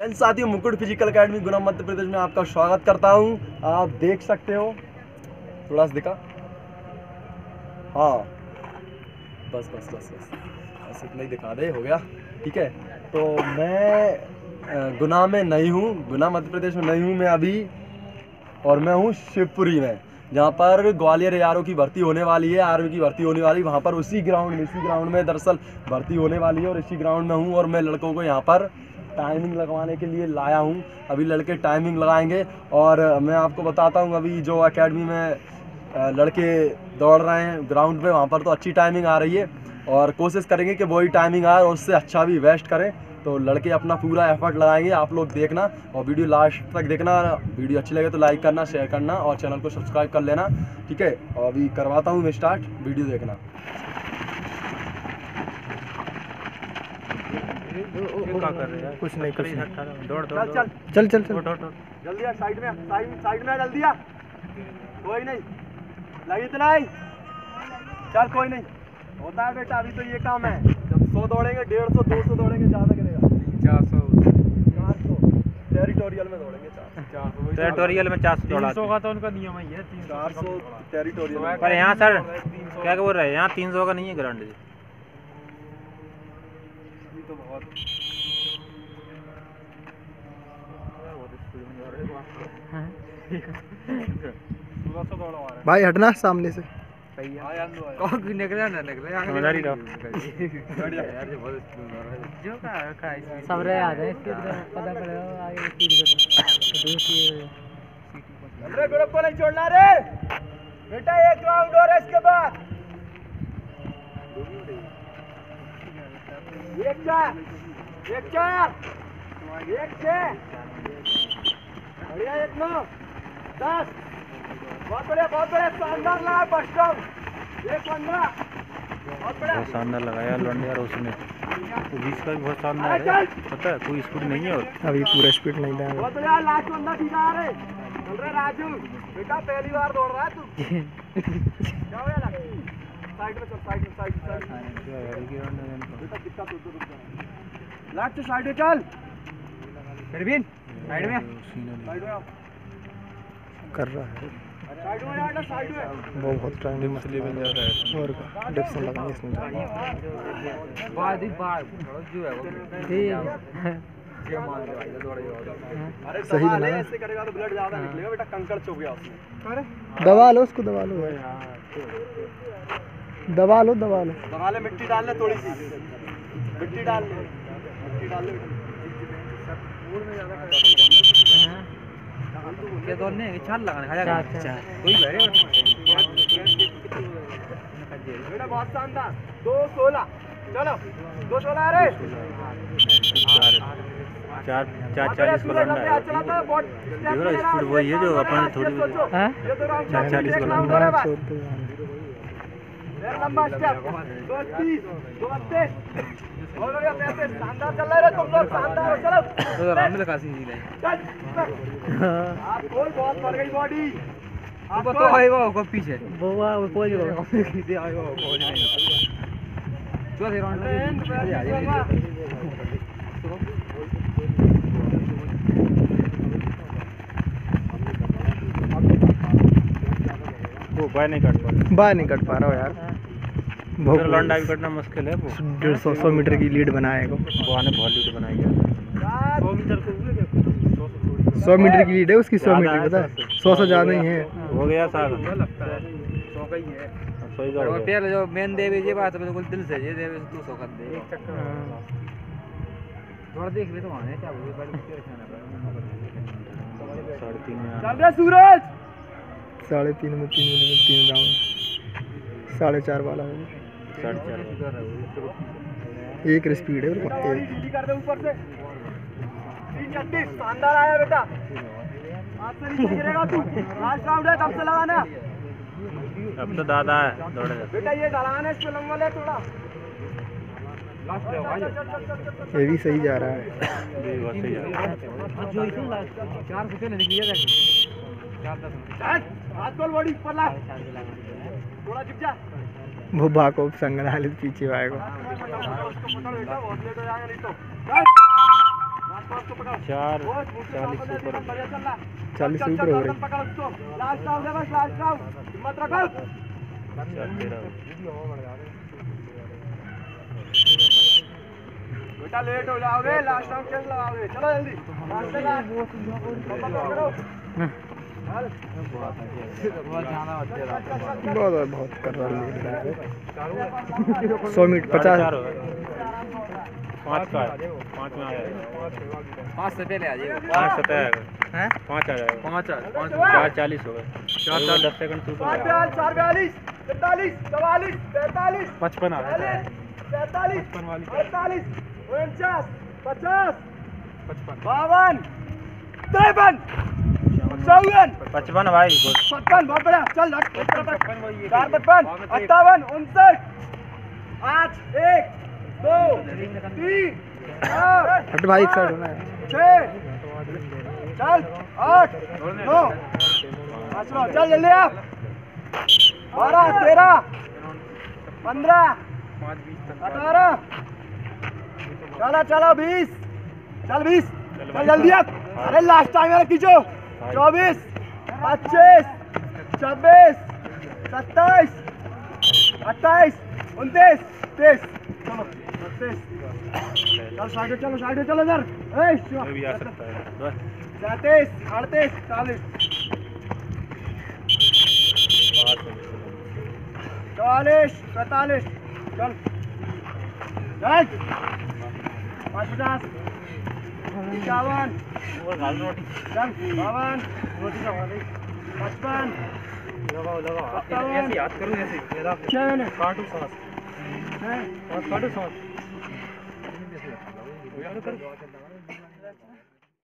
साथियों, मुकुट physical academy गुना मध्य प्रदेश में आपका स्वागत करता हूँ। आप देख सकते हो, थोड़ा सा दिखा। हाँ। बस बस बस बस। बस इतना ही दिखा दे, हो गया। ठीक है तो मैं गुना में नहीं हूँ, गुना मध्य प्रदेश में नहीं हूँ मैं अभी, और मैं हूँ शिवपुरी में, जहाँ पर ग्वालियर एआरओ की भर्ती होने वाली है, आर्मी की भर्ती होने वाली, वहाँ पर उसी ग्राउंड में, इसी ग्राउंड में दरअसल भर्ती होने वाली है, और इसी ग्राउंड में हूँ, और मैं लड़कों को यहाँ पर टाइमिंग लगवाने के लिए लाया हूँ। अभी लड़के टाइमिंग लगाएँगे और मैं आपको बताता हूँ, अभी जो एकेडमी में लड़के दौड़ रहे हैं ग्राउंड पे, वहाँ पर तो अच्छी टाइमिंग आ रही है और कोशिश करेंगे कि वही टाइमिंग आए और उससे अच्छा भी वेस्ट करें। तो लड़के अपना पूरा एफर्ट लगाएँगे, आप लोग देखना और वीडियो लास्ट तक देखना। वीडियो अच्छी लगे तो लाइक करना शेयर करना और चैनल को सब्सक्राइब कर लेना, ठीक है? और अभी करवाता हूँ मैं स्टार्ट वीडियो देखना। क्या कर रहे हैं? कुछ नहीं कुछ नहीं। दौड़ दौड़ चल चल। चल चल चल। दौड़ दौड़ जल्दी आ साइड में साइड साइड में जल्दी आ। कोई नहीं। लगी इतना ही। चल कोई नहीं। होता है बेटा अभी तो ये काम है। जब सौ दौड़ेंगे डेढ़ सौ दो सौ दौड़ेंगे ज़्यादा करेगा। चार सौ। चार सौ। टेरिटोरियल में दौड़ेंगे चार सौ। टेरिटोरियल में चार सौ दौड़ा तीन सौ का तो उनका नियम ही है चार सौ टेरिटोरियल पर यहाँ सर क्या बोल रहे हैं? यहाँ तीन सौ का नहीं है ग्राउंड जी तो बहुत। भाई हटना सामने से। कौन की निकले ना निकले? उधर ही रहो जो का का आ जाए पता पड़ेगा आगे अरे ग्रुप को नहीं छोड़ना रे। बेटा एक राउंड और इसके बाद। एक चार एक चार। एक छः। बढ़िया एक नौ। दस। बहुत बढ़िया बहुत बढ़िया। शानदार लगा फ़र्स्ट एक पंद्रह। बहुत शानदार लगाया लौंडे और उसने। तो बीस का भी बहुत शानदार है। पता है कोई स्पीड नहीं है और। अभी पूरा स्पीड नहीं देंगे बहुत बढ़िया लास्ट बंदा सीधा आ रहे। चल रहे राजू। बेटा पहली बार दौड़ रहा है तू। क्या हो गया? साइड में चल साइड में साइड में। में कितना तू लास्ट साइड में चल। फिर साइड में साइड में कर रहा है। साइड में यार साइड में। वो बहुत टाइम मछली बन जा रहा है। और का डिप्सन लगाएँगे इसमें बाद ही बाद जो है वो सही बना ले, है। ऐसे करेगा तो ब्लड ज़्यादा निकलेगा। बेटा कंकड़ चुभ गया उसमें दबा लो उसको दबा लो। दबा लो दबा लो। दबा ले मिट्टी डाल ले थोड़ी सी। मिट्टी डाल ले मिट्टी डाल ले दोनों छाल लगाने खाया चार, चार। कोई बैठे बेटा बहुत शानदार। दो सोलह। चलो दो सोलह अरे चार चार चालीस को लौंडा है। देखो ना स्पीड वही है जो अपन थोड़ी हाँ? चार चालीस को लंबा स्टेप दो तीस दो अट्ठाईस पैंतीस शानदार चल रहे तुम लोग शानदार हो चलो राम लगा सी नहीं आप कोई बहुत बढ़ गई बॉडी वो तो है वो पीछे वो वो पहुँच गया दे आयो पहुँच नहीं चलो राउंड वो बाय नहीं काट पा बाहर नहीं कट पा रहा हो यार। रहा लौंडा भी कटना मुश्किल है वो। डेढ़ सौ सौ मीटर की लीड बनाएगा वो। बहुत लीड बनाई है। सौ मीटर की लीड है उसकी सौ मीटर पता है? सौ से ज़्यादा ही है। हो गया साहब लगता है सौ का ही है। हो पहले जो मेन देवी जी बात बिल्कुल दिल से ये देवी तू सो कर दे। थोड़ा देख ले तो है क्या बोल बड़ी साढ़े तीन रहे सूरज! साढ़े तीन में तीन मिनट में तीन राउंड साढ़े चार वाला है। साढ़े चार एक स्पीड है ऊपर से। शानदार आया बेटा। से गिरेगा तू। लास्ट राउंड है कब से लगाना। अब तो दादा है दौड़े बेटा ये ढलान है इस पे लंबा ले थोड़ा। ये भी सही जा रहा है। वो संगना ले पीछे आएगा चार चालीस ऊपर चालीस ऊपर हो रही लेट हो जाओगे लास्ट टाइम कैसे लगाओगे चलो जल्दी। बहुत बहुत कर रहा है। सौ मीटर पचास। चार हो गए। पाँच का पाँच में आ जाएगा। पाँच से पहले आ जाइए पाँच सतह आएगा पाँच आ जाएगा। पाँच पाँच चार चालीस हो गए। चार चार। दस सेकंड से चार बयालीस चार चवालीस पैंतालीस। पचपन आ रहा पैंतालीस अड़तालीस उनचास पचास। पचपन। बावन तिरपन। चौवन पचपन भाई पचपन बहुत बढ़िया। चल चार पचपन अट्ठावन उनसठ। पाँच एक दो तीन हट भाई एक साइड होना है। छः चल आठ नौ। पाँचवा चल जल्दी आप बारह तेरह पंद्रह अठारह। चलो चलो बीस। चल बीस। चल जल्दी आप अरे लास्ट टाइम यार खींचो। चौबीस पच्चीस छब्बीस सत्ताईस अट्ठाईस उनतीस तीस। चलो चल साइड चलो साइड चलो बस। सैंतीस अड़तीस चालीस। चालीस पैंतालीस। चल। चल पाँच पचास। इक्यावन बावन पचपन। सत्तावन। याद करो ऐसे छः काटू सांस काटू सांस